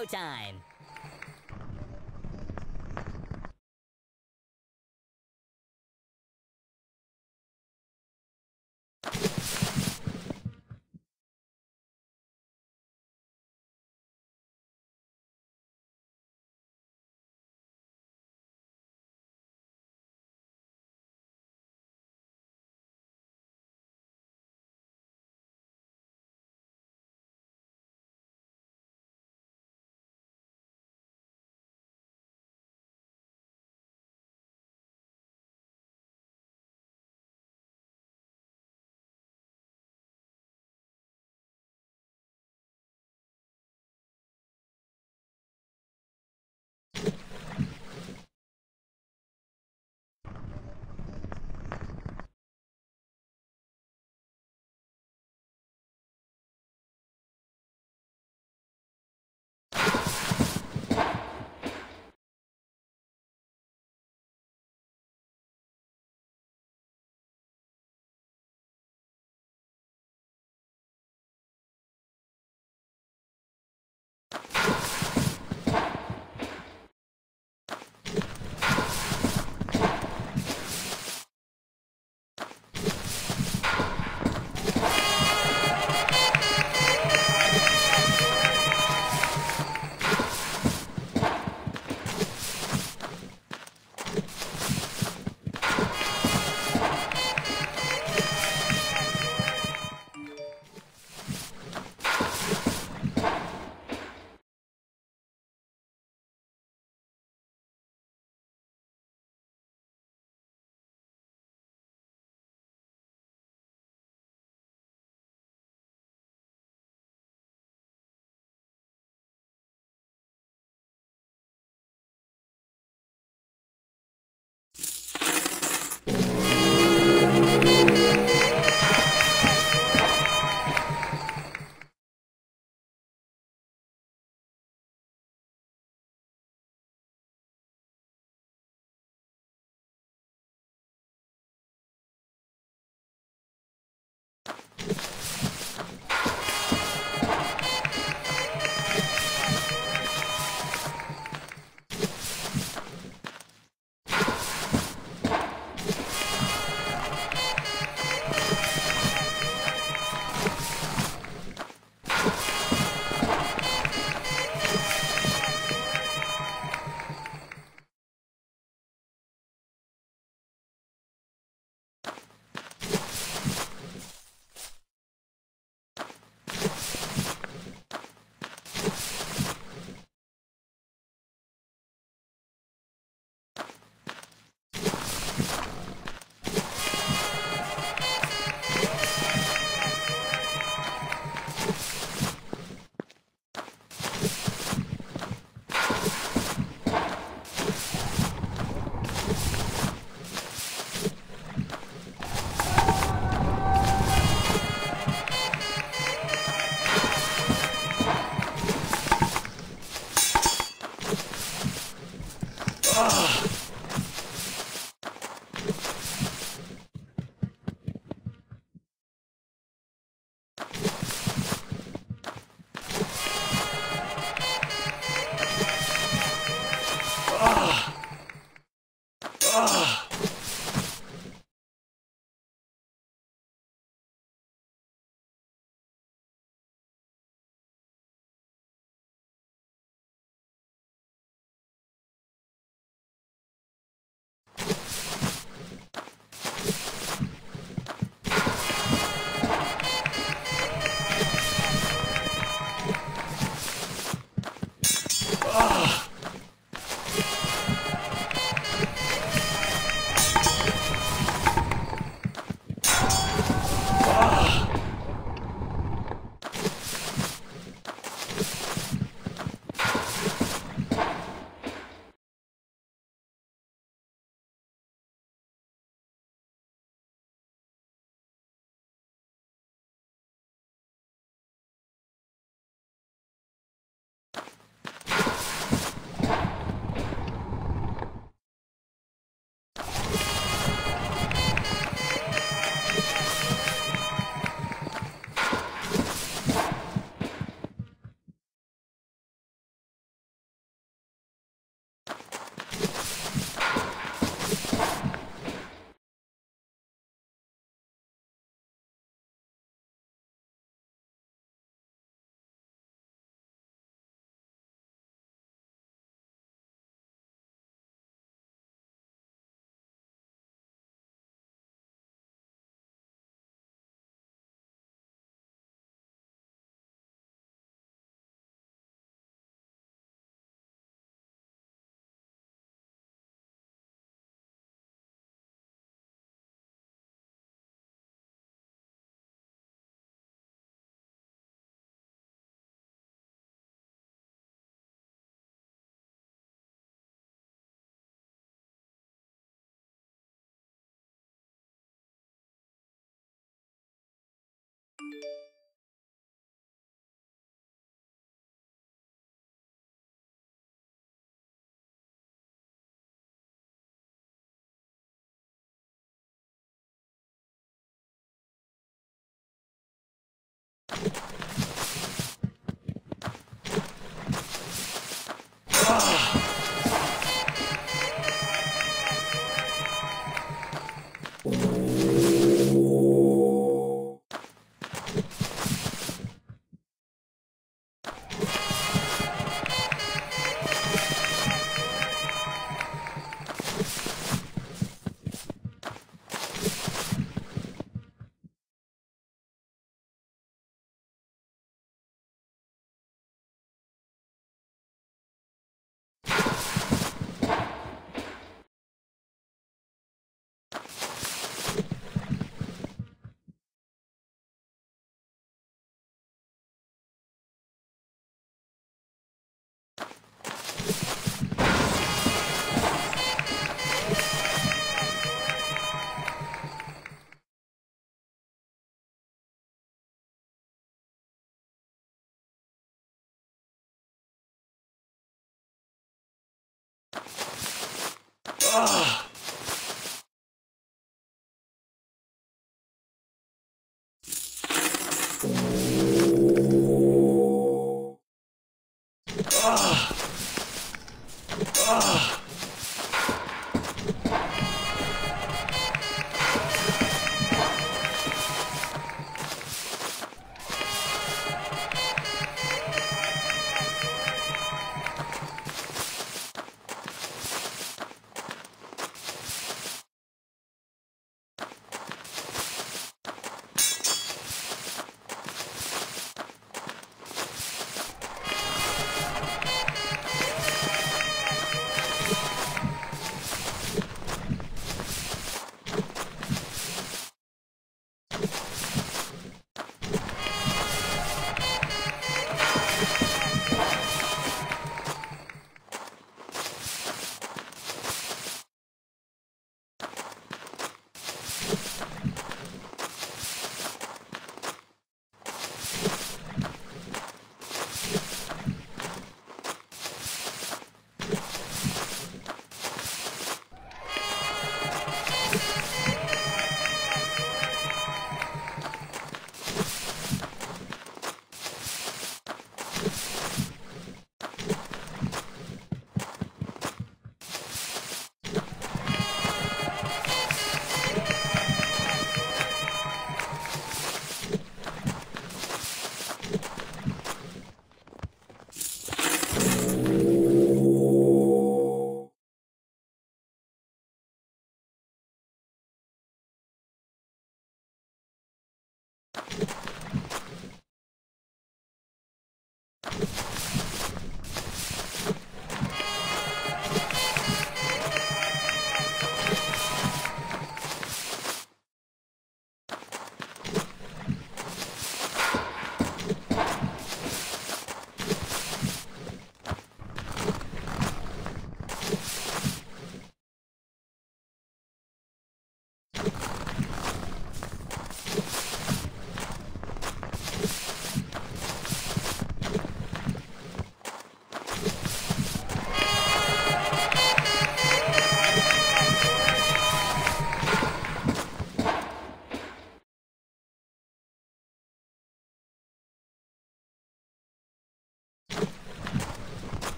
showtime.